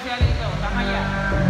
Especialito, Tamaya. 차가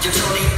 You're Tony.